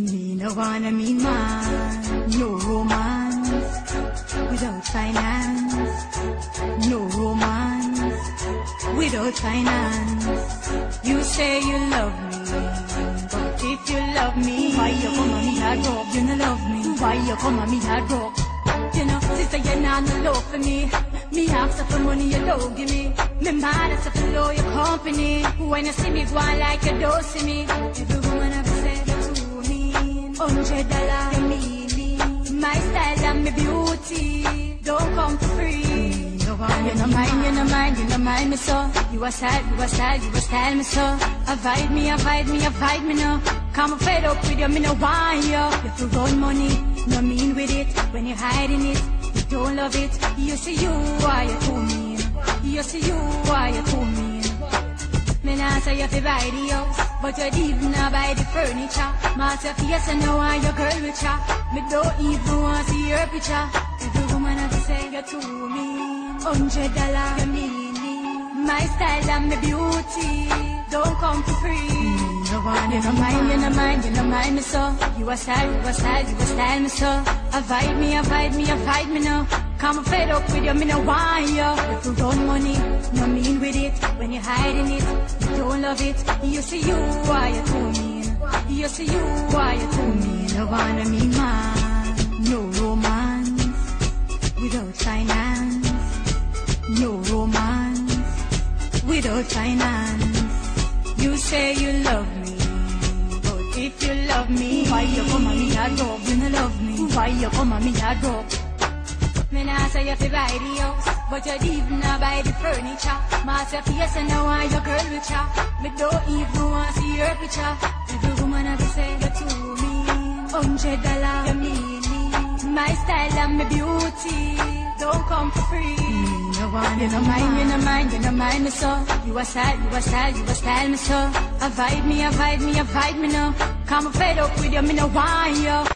Me no wanna mean man, no romance without finance. No romance without finance. You say you love me, but if you love me, why you come on me hard rock? You no love me, why you come on me hard rock? You know, sister, you're not no love for me. Me ask for money, you don't give me. Me mad as if you your company. When you see me go like you don't see me. Every woman I've beauty don't come free. You know mind, you know mine, you know mine me so. You a style, you a style, you a style me so. Avoid me, avoid me, avoid me no. Come fed up with you, me no want you. You have to money, no mean with it. When you're hiding it, you don't love it. You see you, why you too mean? You see you, you? Me say you fi buy the house, but you even not buy the furniture. Mass your face and know why your girl with ya. Me don't even want to see your picture. Every woman have to say you're too mean. Hundred dollar, you mean me. My style and my beauty don't come for free. Mm, no one, you know mine, you know mine, you know mine me so. You a style, you a style, you a style me so. Avoid me, avoid me, avoid me now. Come fed up with you, me no want you. If you run money, no mean with it. When you're hiding it, you don't love it. You see you, why you too mean? You see you, why you too mean? No wanna mean man, no romance without finance. No romance without finance. You say you love me, but if you love me, why you come on me hard dog? You no love me, why you come on me hard dog? Me nah say you fi buy the house, but you even not buy the furniture. Mass your face and know why your girl with ya. Me don't even want see your picture. Every woman have to say you're too mean. Hundred dollar, you mean me. My style and my beauty don't come for free. No one, you know mine, you know mine, you know mine me so. You a style, you a style, you a style me so. Avoid me, avoid me, avoid me no. Come fed up with you, me no want you.